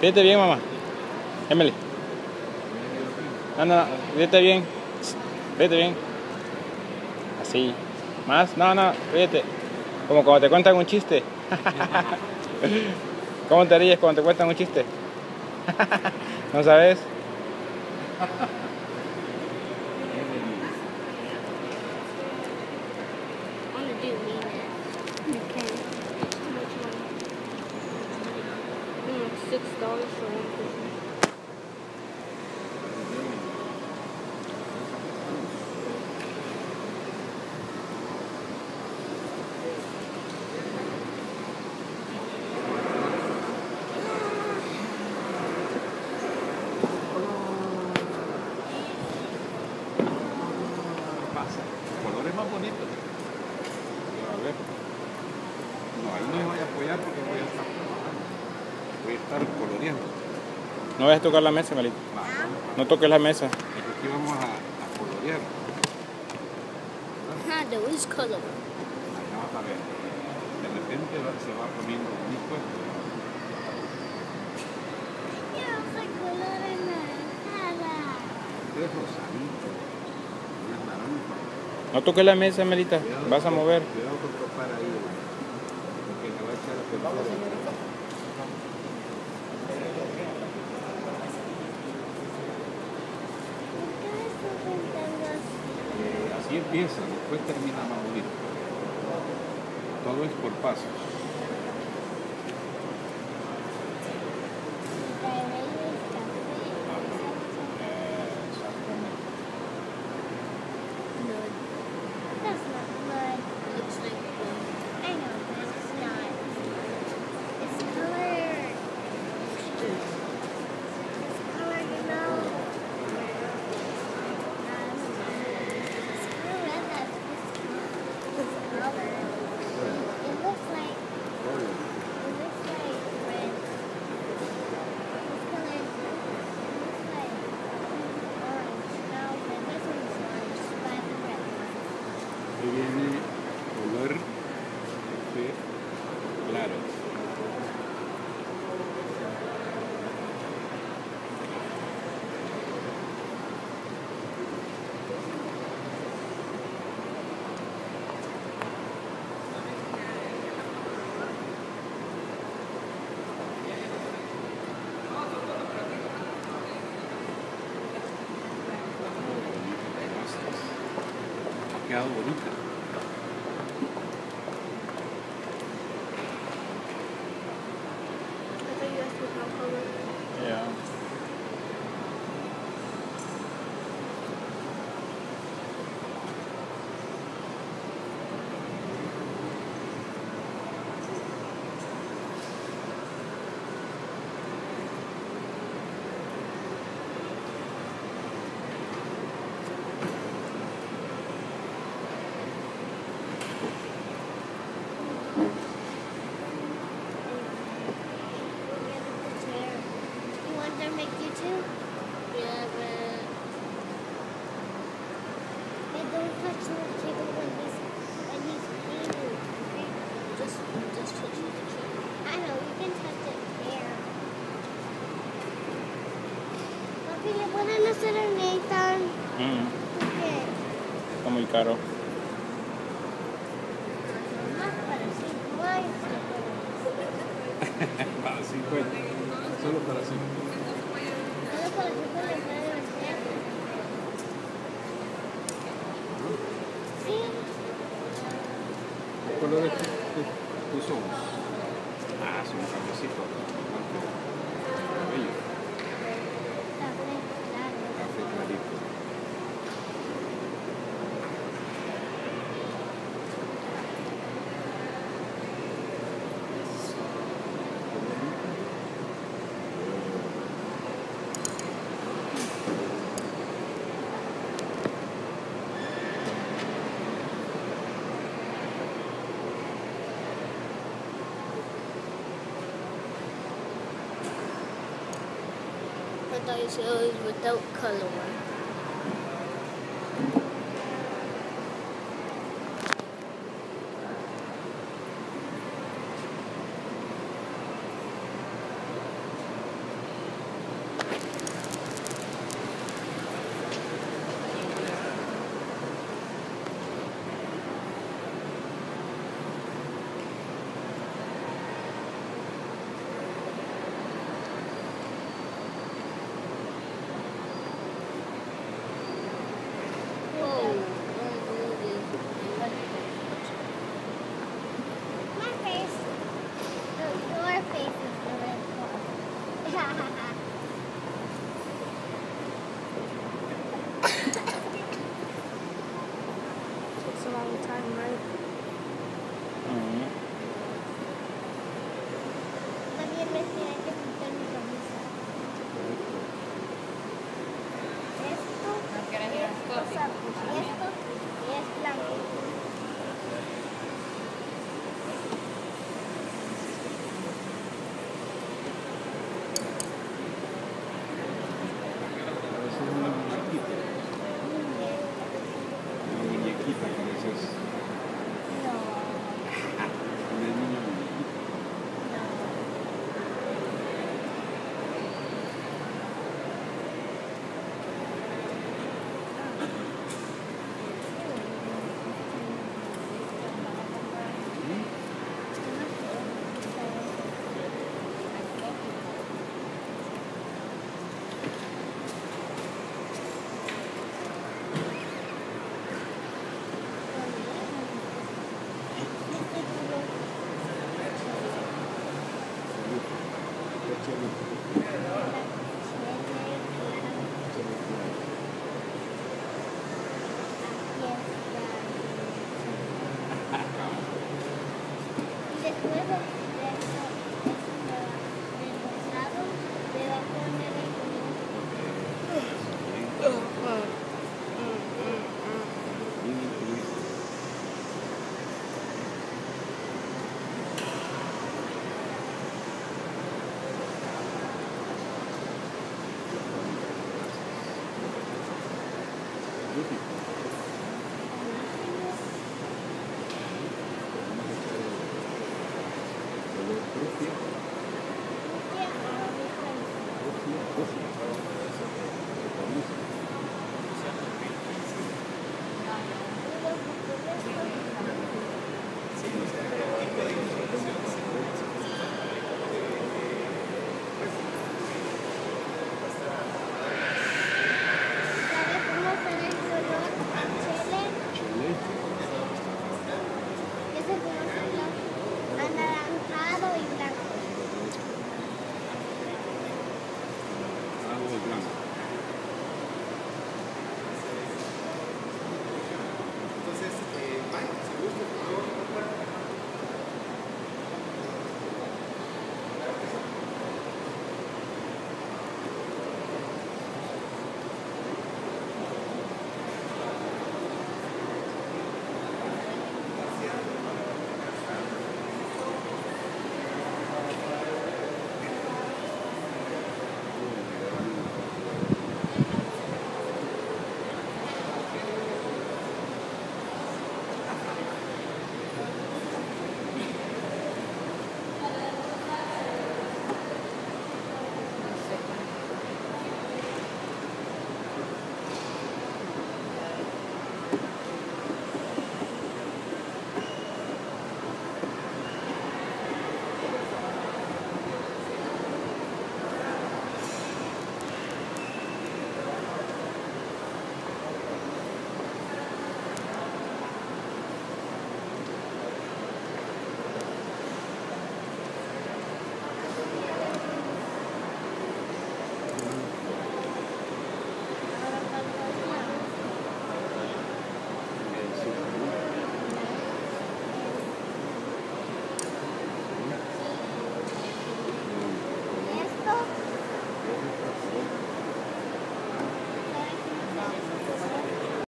Fíjate bien, mamá. Emily. No. Fíjate bien. Fíjate bien. Así. Más. No, no. Fíjate. Como cuando te cuentan un chiste. ¿Cómo te ríes cuando te cuentan un chiste? ¿No sabes? I want to do me Okay. Which one? Mm, six dollars for one person. ¿Qué pasa? El color es más bonito. A ver. No, ahí no me voy a apoyar porque voy a estar trabajando. Voy a estar coloreando. No vayas a tocar la mesa, Melita. Va, No toques la mesa. aquí vamos a, a colorear. Ah, there is color. Ahí vamos a ver. De repente va- se va poniendo bonito esto. color anaranjada. Este. No es naranja. No toques la mesa, Melita. Vas a mover. Cuidado con topar ahí. Porque le va a echar a perder. ¿Por qué me estás pintando Eh, así empieza, después termina bonito. Todo es por pasos. Ya, 我就 Mm, ¿Por qué? está muy caro. Más para cinco años. Para 50. Solo para 50. Solo para. Sí. ¿Qué colores son? Ah, son cafecito. dinosaurs without color. De eso, Thank you.